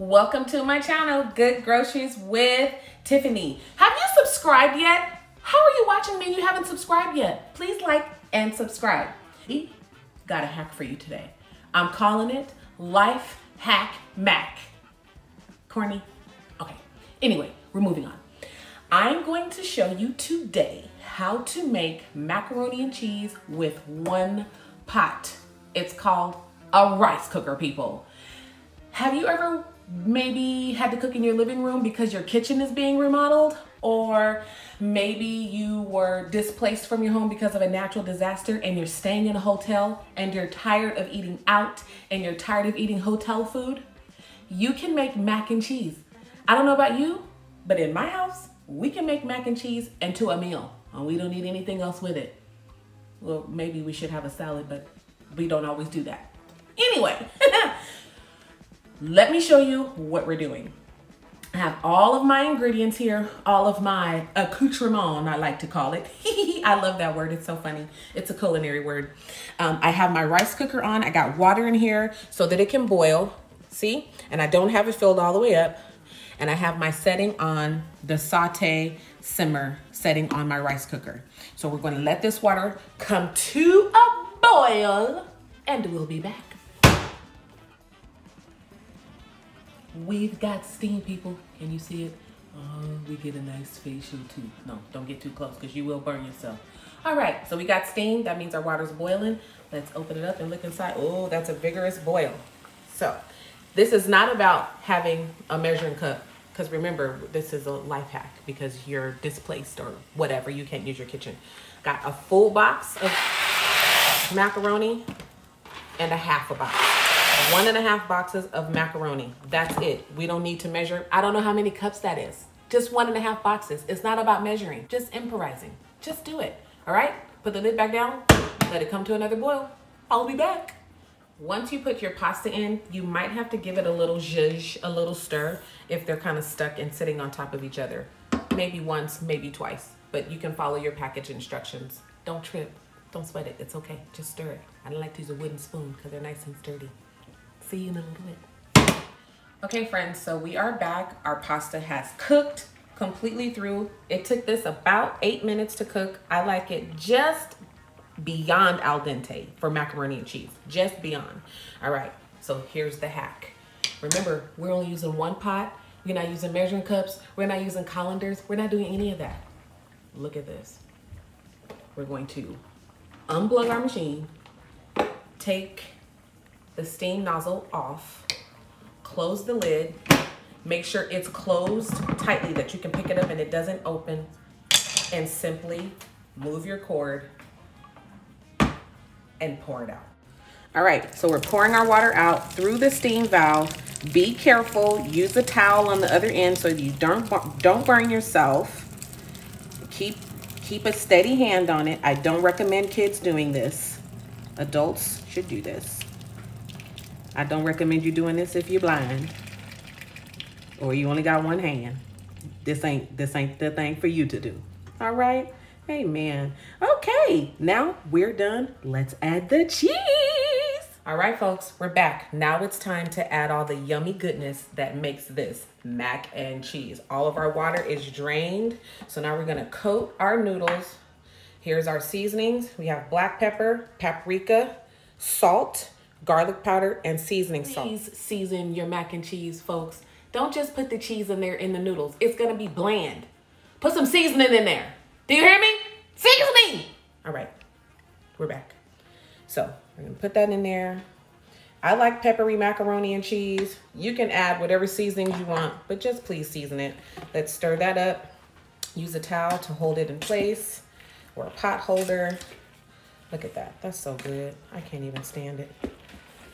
Welcome to my channel, Good Groceries with Tiffany. Have you subscribed yet? How are you watching me and you haven't subscribed yet? Please like and subscribe. Got a hack for you today. I'm calling it Life Hack Mac. Corny? Okay. Anyway, we're moving on. I'm going to show you today how to make macaroni and cheese with one pot. It's called a rice cooker, people. Have you ever maybe had to cook in your living room because your kitchen is being remodeled? Or maybe you were displaced from your home because of a natural disaster and you're staying in a hotel and you're tired of eating out and you're tired of eating hotel food? You can make mac and cheese. I don't know about you, but in my house, we can make mac and cheese into a meal and we don't need anything else with it. Well, maybe we should have a salad, but we don't always do that. Anyway, let me show you what we're doing. I have all of my ingredients here, all of my accoutrement, I like to call it. I love that word, it's so funny. It's a culinary word. Um, I have my rice cooker on. I got water in here so that it can boil, see? And I don't have it filled all the way up. And I have my setting on the saute simmer setting on my rice cooker. So we're gonna let this water come to a boil and we'll be back. We've got steam, people. Can you see it? Oh, we get a nice facial too. No, don't get too close because you will burn yourself. All right, so we got steam. That means our water's boiling. Let's open it up and look inside. Oh, that's a vigorous boil. So this is not about having a measuring cup because remember, this is a life hack because you're displaced or whatever. You can't use your kitchen. Got a full box of macaroni and a half a box one and a half boxes of macaroni. That's it. We don't need to measure. I don't know how many cups that is. Just one and a half boxes. It's not about measuring, just improvising. Just do it. All right? Put the lid back down. Let it come to another boil. I'll be back. Once you put your pasta in, you might have to give it a little zhuzh, a little stir, if they're kind of stuck and sitting on top of each other. Maybe once, maybe twice, but you can follow your package instructions. Don't trip. Don't sweat it. It's okay. Just stir it. I don't like to use a wooden spoon because they're nice and sturdy see you in a little bit. Okay, friends, so we are back. Our pasta has cooked completely through. It took this about eight minutes to cook. I like it just beyond al dente for macaroni and cheese, just beyond. All right, so here's the hack. Remember, we're only using one pot. We're not using measuring cups. We're not using colanders. We're not doing any of that. Look at this. We're going to unplug our machine, take the steam nozzle off, close the lid, make sure it's closed tightly that you can pick it up and it doesn't open, and simply move your cord and pour it out. All right, so we're pouring our water out through the steam valve. Be careful, use a towel on the other end so you don't, don't burn yourself. Keep, keep a steady hand on it. I don't recommend kids doing this. Adults should do this. I don't recommend you doing this if you're blind or you only got one hand. This ain't this ain't the thing for you to do. All right? Amen. Okay, now we're done. Let's add the cheese. All right, folks, we're back. Now it's time to add all the yummy goodness that makes this mac and cheese. All of our water is drained. So now we're gonna coat our noodles. Here's our seasonings. We have black pepper, paprika, salt, garlic powder, and seasoning salt. Please season your mac and cheese, folks. Don't just put the cheese in there in the noodles. It's gonna be bland. Put some seasoning in there. Do you hear me? Seasoning! All right, we're back. So we're gonna put that in there. I like peppery macaroni and cheese. You can add whatever seasonings you want, but just please season it. Let's stir that up. Use a towel to hold it in place or a pot holder. Look at that, that's so good. I can't even stand it.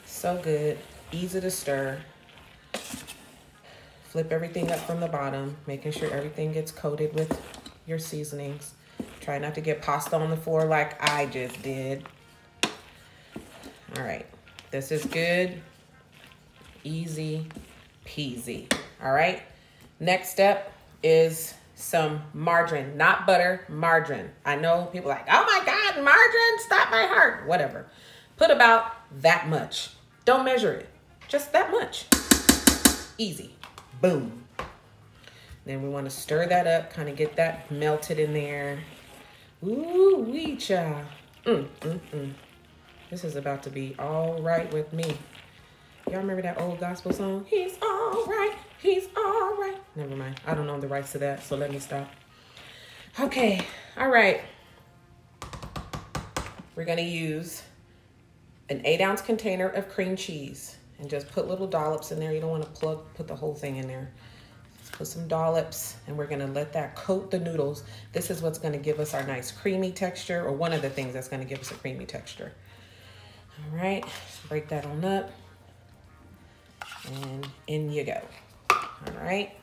So good, easy to stir. Flip everything up from the bottom, making sure everything gets coated with your seasonings. Try not to get pasta on the floor like I just did. All right, this is good, easy peasy. All right, next step is some margarine, not butter, margarine. I know people like, oh my God, margarine, stop my heart, whatever. Put about that much. Don't measure it, just that much. Easy. Boom. Then we want to stir that up, kind of get that melted in there. Ooh, wee child. Mm, mm, mm. This is about to be all right with me. Y'all remember that old gospel song? He's all right. He's all right. Never mind. I don't know the rights to that, so let me stop. Okay. All right. We're going to use an eight ounce container of cream cheese and just put little dollops in there. You don't want to plug, put the whole thing in there. Let's put some dollops and we're gonna let that coat the noodles. This is what's gonna give us our nice creamy texture or one of the things that's gonna give us a creamy texture. All right, break that on up and in you go. All right.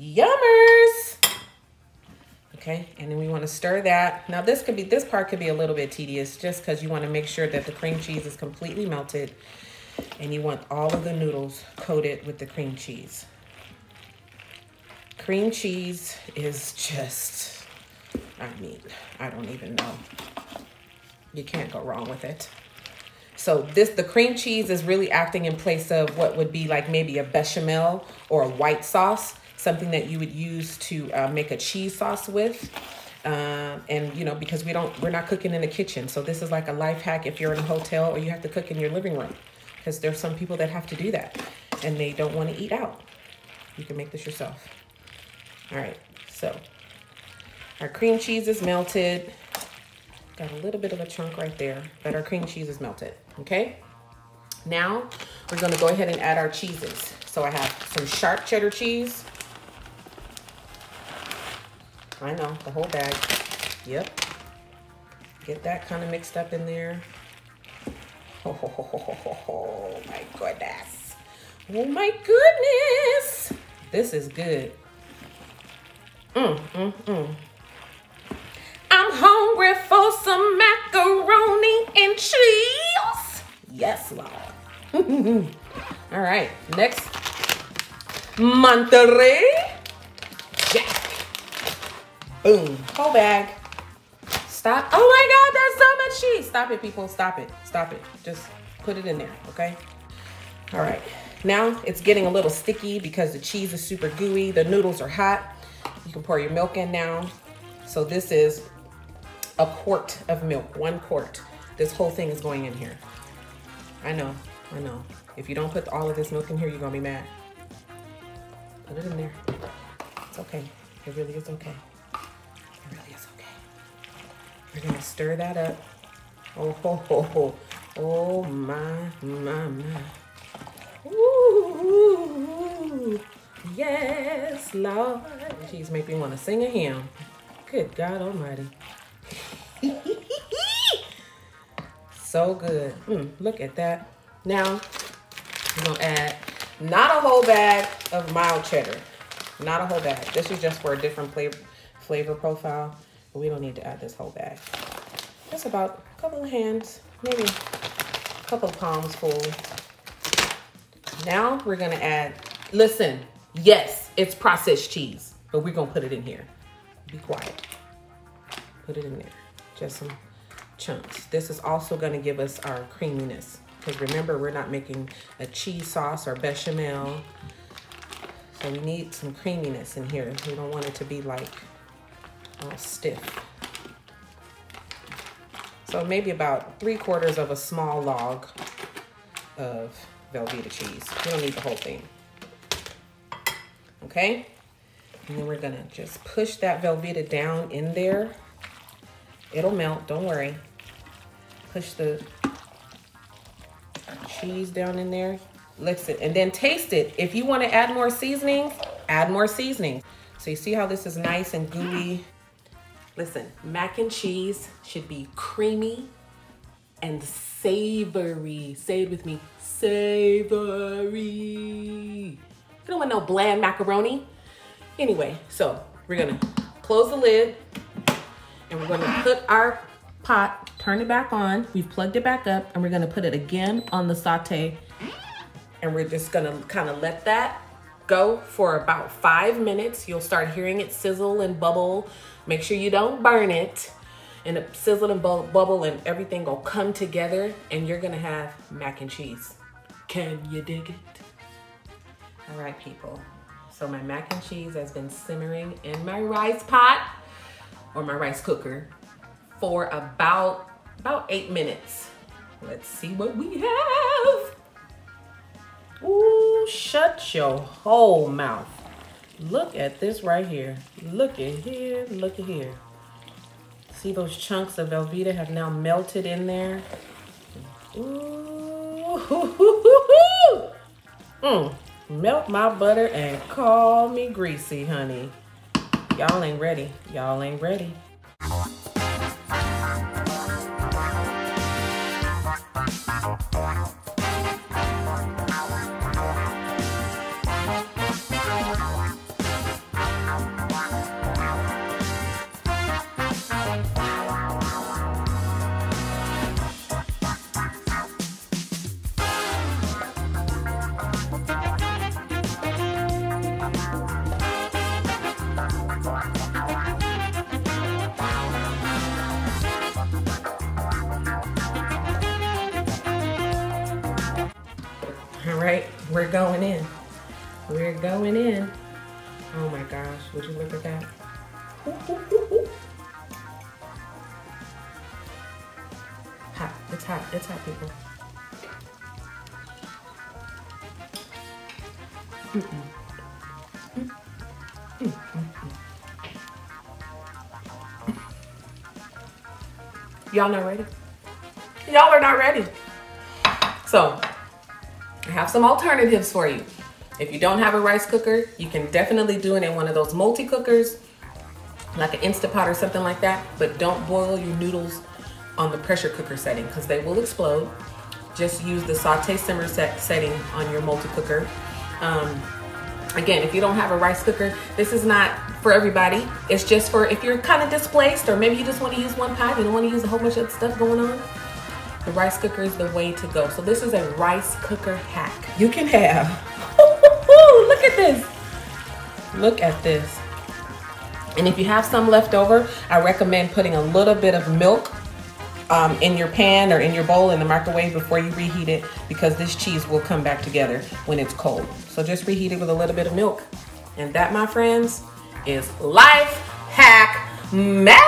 Yummers. Okay, and then we want to stir that. Now this could be, this part could be a little bit tedious just because you want to make sure that the cream cheese is completely melted and you want all of the noodles coated with the cream cheese. Cream cheese is just, I mean, I don't even know. You can't go wrong with it. So this, the cream cheese is really acting in place of what would be like maybe a bechamel or a white sauce, something that you would use to uh, make a cheese sauce with. Uh, and you know, because we don't, we're not cooking in the kitchen. So this is like a life hack if you're in a hotel or you have to cook in your living room because there's some people that have to do that and they don't want to eat out. You can make this yourself. All right, so our cream cheese is melted. Got a little bit of a chunk right there, but our cream cheese is melted, okay? Now, we're gonna go ahead and add our cheeses. So I have some sharp cheddar cheese. I know, the whole bag. Yep. Get that kind of mixed up in there. Oh, my goodness. Oh my goodness. This is good. Mm, mm, mm. I'm hungry for some macaroni and cheese. Yes, Lord. All right, next. Monterey. Boom. Whole bag. Stop. Oh my God, that's so much cheese. Stop it, people. Stop it. Stop it. Just put it in there, okay? All right. Now it's getting a little sticky because the cheese is super gooey. The noodles are hot. You can pour your milk in now. So this is a quart of milk, one quart. This whole thing is going in here. I know, I know. If you don't put all of this milk in here, you're gonna be mad. Put it in there. It's okay. It really is okay. We're gonna stir that up. Oh, ho, ho, ho. oh my, my, my. Ooh, yes, Lord. Jeez, make me want to sing a hymn. Good God Almighty. so good. Mm, look at that. Now, we're gonna add not a whole bag of mild cheddar. Not a whole bag. This is just for a different flavor, flavor profile. But we don't need to add this whole bag. Just about a couple of hands, maybe a couple of palms full. Now we're gonna add, listen, yes, it's processed cheese, but we're gonna put it in here. Be quiet. Put it in there, just some chunks. This is also gonna give us our creaminess. Because remember, we're not making a cheese sauce or bechamel. So we need some creaminess in here. We don't want it to be like stiff. So maybe about three quarters of a small log of Velveeta cheese. You don't need the whole thing. Okay? And then we're gonna just push that Velveeta down in there. It'll melt, don't worry. Push the cheese down in there. Mix it, and then taste it. If you wanna add more seasonings, add more seasoning. So you see how this is nice and gooey? Listen, mac and cheese should be creamy and savory. Say it with me, savory. You don't want no bland macaroni. Anyway, so we're gonna close the lid and we're gonna put our pot, turn it back on. We've plugged it back up and we're gonna put it again on the saute and we're just gonna kind of let that go for about five minutes. You'll start hearing it sizzle and bubble Make sure you don't burn it and it sizzle and bubble and everything will come together and you're gonna have mac and cheese. Can you dig it? All right, people. So my mac and cheese has been simmering in my rice pot or my rice cooker for about, about eight minutes. Let's see what we have. Shut your whole mouth. Look at this right here. Look at here, look at here. See those chunks of Velveeta have now melted in there. Ooh, mm. Melt my butter and call me greasy, honey. Y'all ain't ready. Y'all ain't ready. Right, we're going in. We're going in. Oh my gosh, would you look at that? Hot, it's hot, it's hot, people. Y'all not ready? Y'all are not ready. So, have some alternatives for you. If you don't have a rice cooker, you can definitely do it in one of those multi-cookers, like an Instapot or something like that, but don't boil your noodles on the pressure cooker setting because they will explode. Just use the saute simmer set setting on your multi-cooker. Um, again, if you don't have a rice cooker, this is not for everybody. It's just for if you're kind of displaced or maybe you just want to use one pot, you don't want to use a whole bunch of stuff going on the rice cooker is the way to go. So this is a rice cooker hack. You can have, look at this. Look at this. And if you have some left over, I recommend putting a little bit of milk um, in your pan or in your bowl in the microwave before you reheat it because this cheese will come back together when it's cold. So just reheat it with a little bit of milk. And that, my friends, is Life Hack Mac.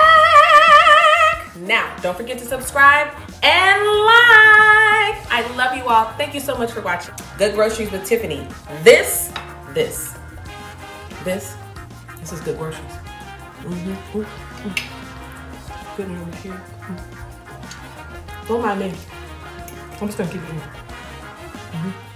Now, don't forget to subscribe and life. I love you all. Thank you so much for watching. Good Groceries with Tiffany. This, this, this, this is Good Groceries. Mm-hmm. Mm-hmm. Good over here. Mm. Don't mind me. I'm just gonna keep it in. Mm-hmm.